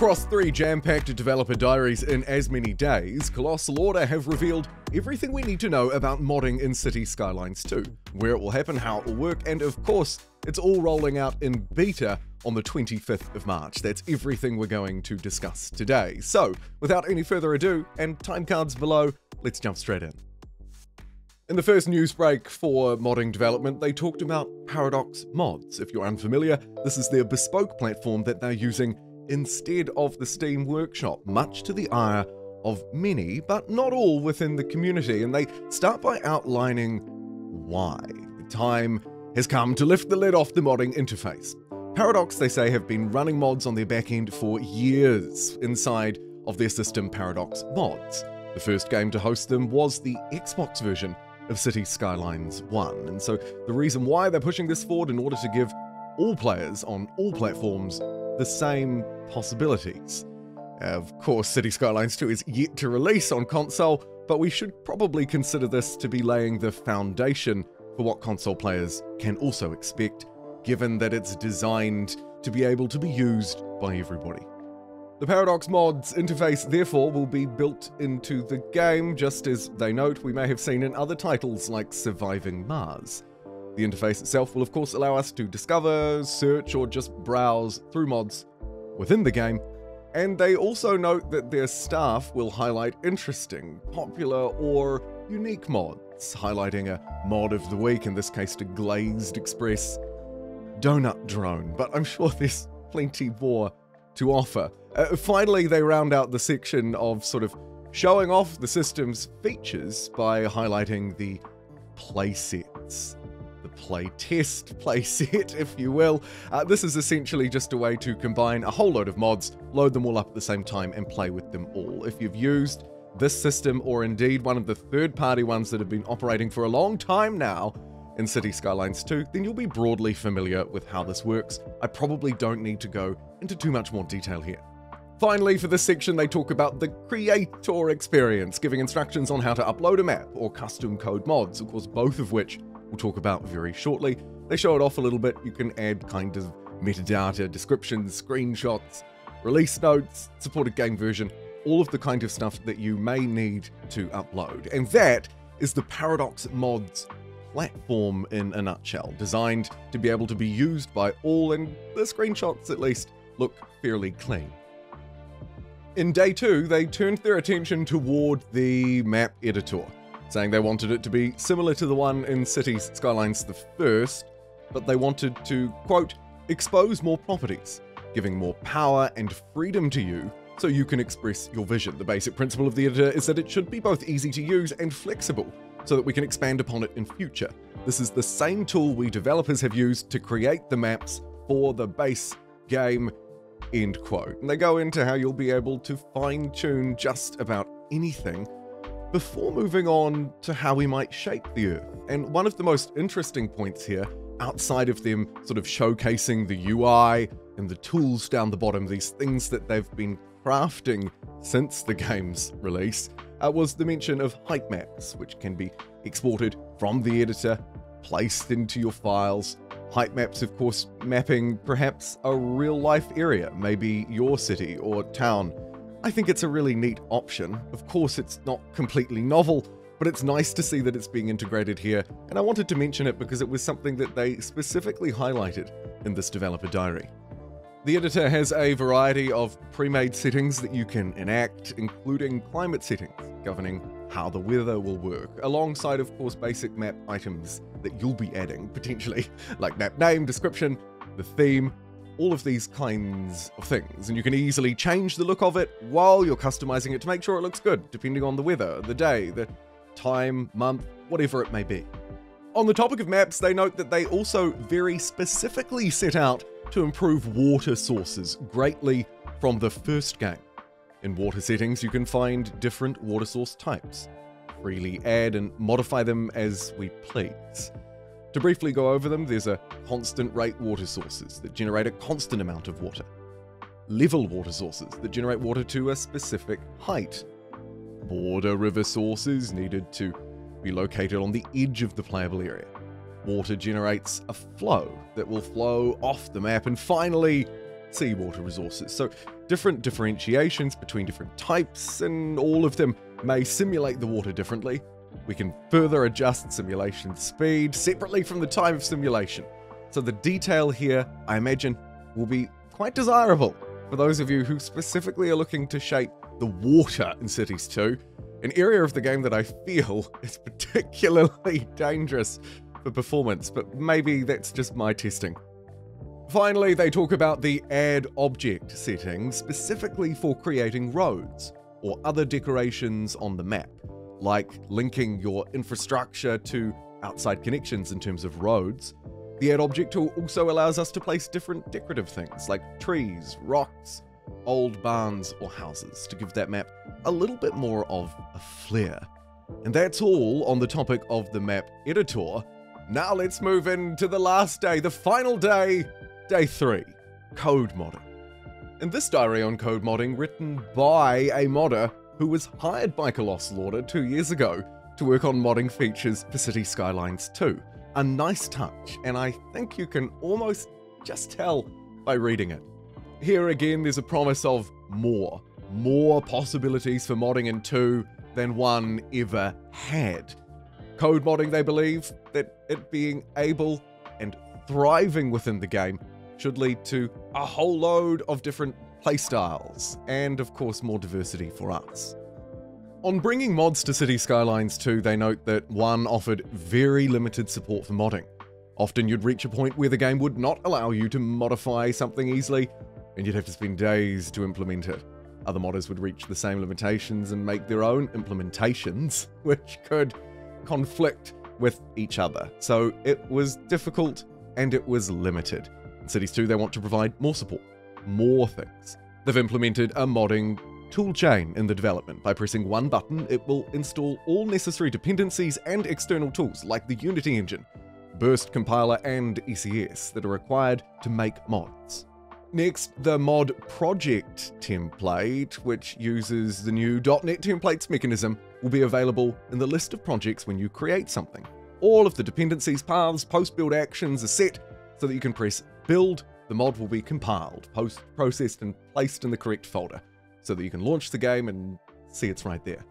Across three jam packed developer diaries in as many days, Colossal Order have revealed everything we need to know about modding in City Skylines 2, where it will happen, how it will work, and of course, it's all rolling out in beta on the 25th of March. That's everything we're going to discuss today. So, without any further ado, and time cards below, let's jump straight in. In the first news break for modding development, they talked about Paradox Mods. If you're unfamiliar, this is their bespoke platform that they're using instead of the Steam Workshop, much to the ire of many, but not all within the community. And they start by outlining why. The time has come to lift the lid off the modding interface. Paradox, they say, have been running mods on their backend for years inside of their system Paradox Mods. The first game to host them was the Xbox version of City Skylines 1. And so the reason why they're pushing this forward in order to give all players on all platforms the same possibilities. Of course, City Skylines 2 is yet to release on console, but we should probably consider this to be laying the foundation for what console players can also expect, given that it's designed to be able to be used by everybody. The Paradox Mods interface, therefore, will be built into the game, just as they note we may have seen in other titles like Surviving Mars. The interface itself will of course allow us to discover, search, or just browse through mods within the game, and they also note that their staff will highlight interesting, popular, or unique mods, highlighting a mod of the week, in this case to Glazed Express Donut Drone, but I'm sure there's plenty more to offer. Uh, finally, they round out the section of sort of showing off the system's features by highlighting the playsets play test play set, if you will. Uh, this is essentially just a way to combine a whole load of mods, load them all up at the same time, and play with them all. If you've used this system, or indeed one of the third party ones that have been operating for a long time now in City Skylines 2, then you'll be broadly familiar with how this works. I probably don't need to go into too much more detail here. Finally, for this section, they talk about the creator experience, giving instructions on how to upload a map or custom code mods, of course, both of which we'll talk about very shortly. They show it off a little bit. You can add kind of metadata, descriptions, screenshots, release notes, supported game version, all of the kind of stuff that you may need to upload. And that is the Paradox Mods platform in a nutshell, designed to be able to be used by all, and the screenshots at least look fairly clean. In day two, they turned their attention toward the map editor saying they wanted it to be similar to the one in Cities Skylines the First, but they wanted to, quote, expose more properties, giving more power and freedom to you so you can express your vision. The basic principle of the editor is that it should be both easy to use and flexible so that we can expand upon it in future. This is the same tool we developers have used to create the maps for the base game, end quote. And they go into how you'll be able to fine tune just about anything before moving on to how we might shape the Earth. And one of the most interesting points here, outside of them sort of showcasing the UI and the tools down the bottom, these things that they've been crafting since the game's release, uh, was the mention of height maps, which can be exported from the editor, placed into your files. Height maps, of course, mapping perhaps a real life area, maybe your city or town I think it's a really neat option. Of course, it's not completely novel, but it's nice to see that it's being integrated here, and I wanted to mention it because it was something that they specifically highlighted in this developer diary. The editor has a variety of pre-made settings that you can enact, including climate settings, governing how the weather will work, alongside of course basic map items that you'll be adding, potentially, like map name, description, the theme, all of these kinds of things, and you can easily change the look of it while you're customizing it to make sure it looks good, depending on the weather, the day, the time, month, whatever it may be. On the topic of maps, they note that they also very specifically set out to improve water sources greatly from the first game. In water settings, you can find different water source types. Freely add and modify them as we please. To briefly go over them, there's a constant rate water sources that generate a constant amount of water, level water sources that generate water to a specific height, border river sources needed to be located on the edge of the playable area. Water generates a flow that will flow off the map, and finally, seawater resources. So, different differentiations between different types, and all of them may simulate the water differently. We can further adjust simulation speed separately from the time of simulation. So, the detail here, I imagine, will be quite desirable for those of you who specifically are looking to shape the water in Cities 2, an area of the game that I feel is particularly dangerous for performance, but maybe that's just my testing. Finally, they talk about the add object setting specifically for creating roads or other decorations on the map, like linking your infrastructure to outside connections in terms of roads. The add object tool also allows us to place different decorative things like trees, rocks, old barns or houses to give that map a little bit more of a flair. And that's all on the topic of the map editor. Now let's move into the last day, the final day, day three, code modding. In this diary on code modding, written by a modder who was hired by Colossal Order two years ago to work on modding features for City Skylines 2. A nice touch, and I think you can almost just tell by reading it. Here again, there's a promise of more, more possibilities for modding in 2 than 1 ever had code modding, they believe that it being able and thriving within the game should lead to a whole load of different playstyles and, of course, more diversity for us. On bringing mods to City Skylines 2, they note that 1 offered very limited support for modding. Often you'd reach a point where the game would not allow you to modify something easily, and you'd have to spend days to implement it. Other modders would reach the same limitations and make their own implementations, which could conflict with each other. So it was difficult and it was limited. Cities 2, they want to provide more support, more things. They've implemented a modding toolchain in the development. By pressing one button, it will install all necessary dependencies and external tools like the Unity engine, Burst compiler, and ECS that are required to make mods. Next, the mod project template, which uses the new .NET templates mechanism, will be available in the list of projects when you create something. All of the dependencies, paths, post-build actions are set so that you can press build, the mod will be compiled, post-processed and placed in the correct folder so that you can launch the game and see it's right there.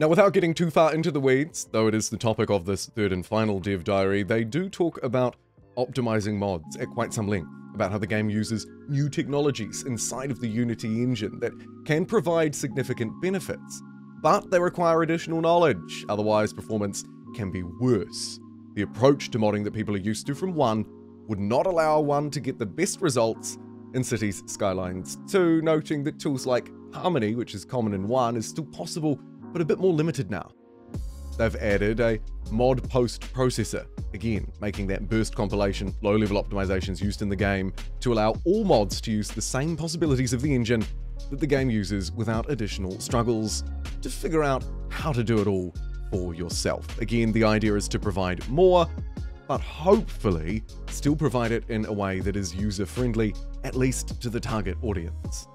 Now, without getting too far into the weeds, though it is the topic of this third and final dev diary, they do talk about optimizing mods at quite some length about how the game uses new technologies inside of the Unity engine that can provide significant benefits, but they require additional knowledge, otherwise, performance can be worse. The approach to modding that people are used to from 1 would not allow one to get the best results in Cities Skylines 2, noting that tools like Harmony, which is common in 1, is still possible, but a bit more limited now. They've added a mod post processor, again, making that burst compilation, low level optimizations used in the game to allow all mods to use the same possibilities of the engine that the game uses without additional struggles to figure out how to do it all for yourself. Again, the idea is to provide more, but hopefully still provide it in a way that is user friendly, at least to the target audience.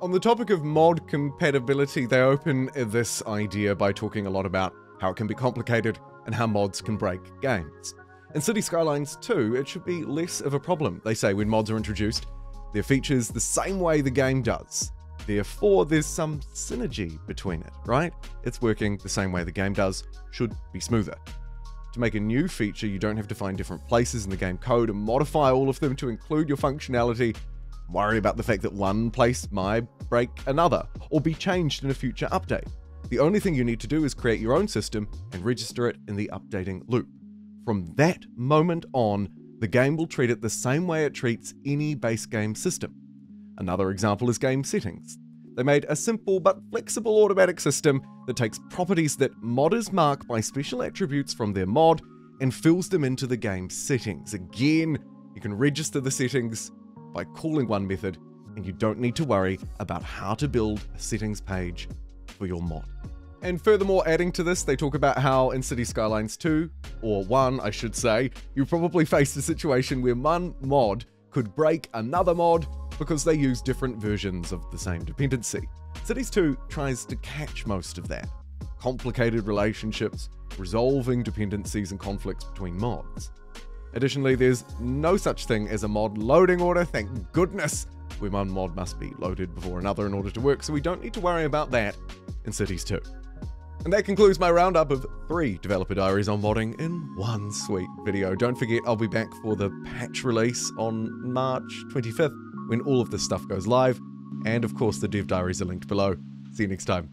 On the topic of mod compatibility, they open this idea by talking a lot about how it can be complicated, and how mods can break games. In City Skylines 2, it should be less of a problem. They say when mods are introduced, their features the same way the game does. Therefore, there's some synergy between it, right? It's working the same way the game does, should be smoother. To make a new feature, you don't have to find different places in the game code and modify all of them to include your functionality. Worry about the fact that one place might break another, or be changed in a future update. The only thing you need to do is create your own system and register it in the updating loop. From that moment on, the game will treat it the same way it treats any base game system. Another example is game settings. They made a simple but flexible automatic system that takes properties that modders mark by special attributes from their mod and fills them into the game settings. Again, you can register the settings by calling one method, and you don't need to worry about how to build a settings page for your mod. And furthermore, adding to this, they talk about how in City Skylines 2, or 1, I should say, you probably faced a situation where one mod could break another mod because they use different versions of the same dependency. Cities 2 tries to catch most of that. Complicated relationships, resolving dependencies and conflicts between mods. Additionally, there's no such thing as a mod loading order, thank goodness, where one mod must be loaded before another in order to work, so we don't need to worry about that in Cities 2. And that concludes my roundup of three developer diaries on modding in one sweet video. Don't forget, I'll be back for the patch release on March 25th when all of this stuff goes live. And of course, the dev diaries are linked below. See you next time.